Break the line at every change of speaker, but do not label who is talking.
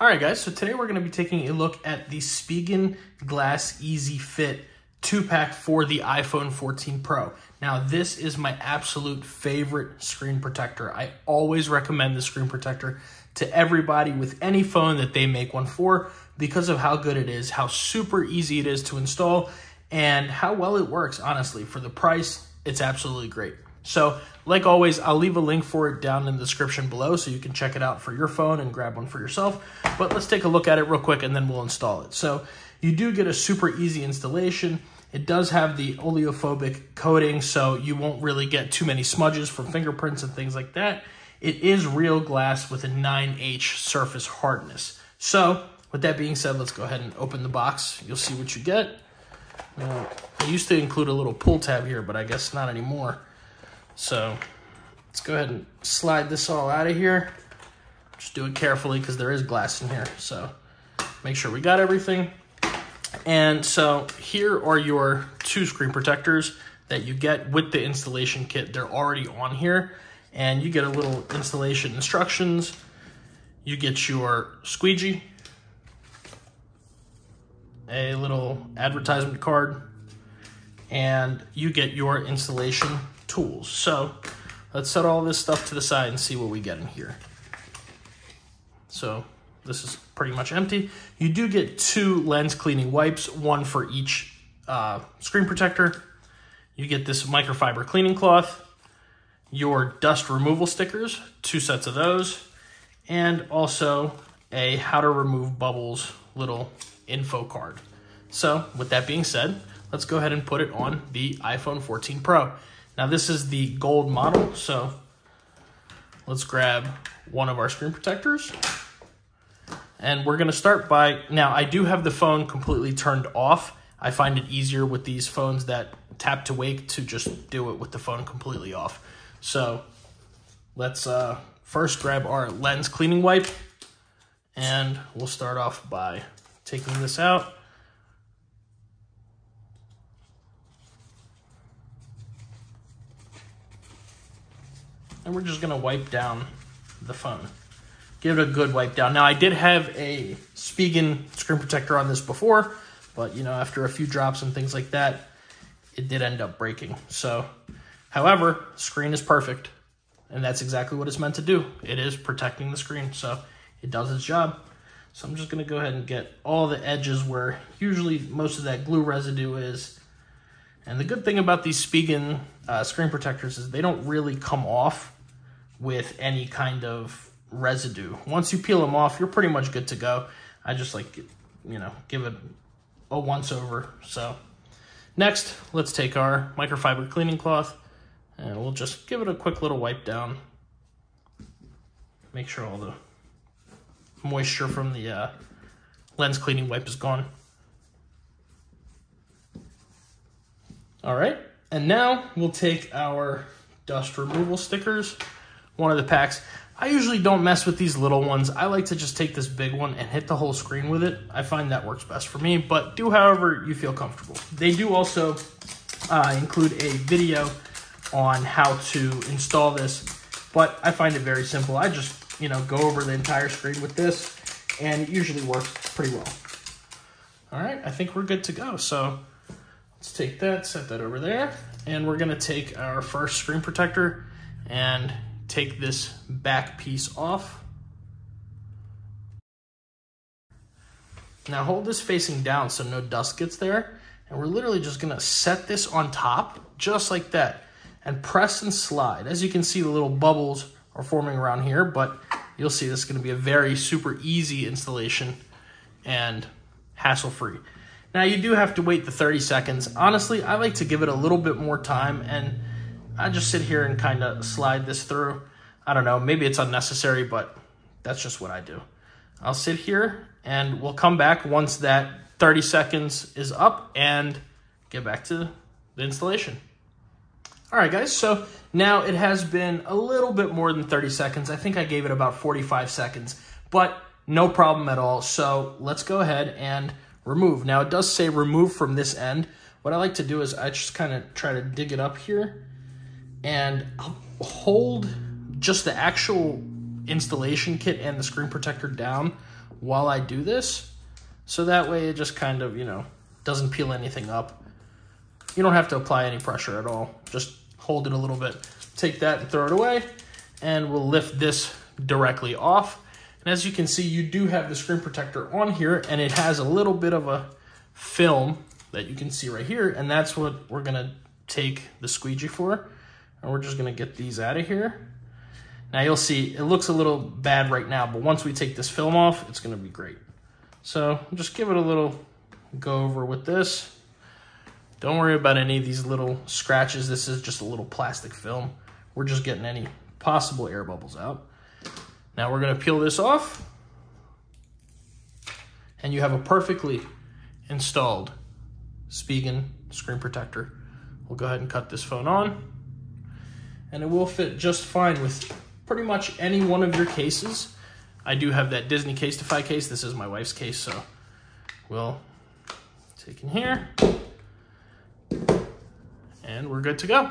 All right, guys, so today we're going to be taking a look at the Spigen Glass Easy Fit 2-pack for the iPhone 14 Pro. Now, this is my absolute favorite screen protector. I always recommend the screen protector to everybody with any phone that they make one for because of how good it is, how super easy it is to install, and how well it works, honestly. For the price, it's absolutely great. So, like always, I'll leave a link for it down in the description below so you can check it out for your phone and grab one for yourself. But let's take a look at it real quick and then we'll install it. So, you do get a super easy installation. It does have the oleophobic coating, so you won't really get too many smudges from fingerprints and things like that. It is real glass with a 9H surface hardness. So, with that being said, let's go ahead and open the box. You'll see what you get. Now, I used to include a little pull tab here, but I guess not anymore. So let's go ahead and slide this all out of here. Just do it carefully because there is glass in here. So make sure we got everything. And so here are your two screen protectors that you get with the installation kit. They're already on here. And you get a little installation instructions. You get your squeegee, a little advertisement card, and you get your installation tools. So let's set all this stuff to the side and see what we get in here. So this is pretty much empty. You do get two lens cleaning wipes, one for each uh, screen protector. You get this microfiber cleaning cloth, your dust removal stickers, two sets of those, and also a how to remove bubbles little info card. So with that being said, let's go ahead and put it on the iPhone 14 Pro. Now this is the gold model, so let's grab one of our screen protectors. And we're gonna start by, now I do have the phone completely turned off. I find it easier with these phones that tap to wake to just do it with the phone completely off. So let's uh, first grab our lens cleaning wipe and we'll start off by taking this out. And we're just gonna wipe down the phone. Give it a good wipe down. Now I did have a Spigen screen protector on this before, but you know, after a few drops and things like that, it did end up breaking. So, however, screen is perfect, and that's exactly what it's meant to do. It is protecting the screen, so it does its job. So I'm just gonna go ahead and get all the edges where usually most of that glue residue is. And the good thing about these Spigen uh, screen protectors is they don't really come off with any kind of residue. Once you peel them off, you're pretty much good to go. I just like, you know, give it a once over. So next, let's take our microfiber cleaning cloth and we'll just give it a quick little wipe down. Make sure all the moisture from the uh, lens cleaning wipe is gone. All right, and now we'll take our dust removal stickers one of the packs. I usually don't mess with these little ones. I like to just take this big one and hit the whole screen with it. I find that works best for me, but do however you feel comfortable. They do also uh, include a video on how to install this, but I find it very simple. I just, you know, go over the entire screen with this, and it usually works pretty well. All right, I think we're good to go. So let's take that, set that over there, and we're gonna take our first screen protector and take this back piece off. Now hold this facing down so no dust gets there. And we're literally just gonna set this on top, just like that, and press and slide. As you can see, the little bubbles are forming around here, but you'll see this is gonna be a very super easy installation and hassle-free. Now you do have to wait the 30 seconds. Honestly, I like to give it a little bit more time and I just sit here and kind of slide this through. I don't know, maybe it's unnecessary, but that's just what I do. I'll sit here and we'll come back once that 30 seconds is up and get back to the installation. All right, guys, so now it has been a little bit more than 30 seconds. I think I gave it about 45 seconds, but no problem at all. So let's go ahead and remove. Now it does say remove from this end. What I like to do is I just kind of try to dig it up here and hold just the actual installation kit and the screen protector down while I do this. So that way it just kind of, you know, doesn't peel anything up. You don't have to apply any pressure at all. Just hold it a little bit. Take that and throw it away. And we'll lift this directly off. And as you can see, you do have the screen protector on here and it has a little bit of a film that you can see right here. And that's what we're gonna take the squeegee for. And we're just gonna get these out of here. Now you'll see, it looks a little bad right now, but once we take this film off, it's gonna be great. So just give it a little go over with this. Don't worry about any of these little scratches. This is just a little plastic film. We're just getting any possible air bubbles out. Now we're gonna peel this off and you have a perfectly installed Spigen screen protector. We'll go ahead and cut this phone on and it will fit just fine with pretty much any one of your cases. I do have that Disney Casetify case. This is my wife's case, so we'll take in here and we're good to go.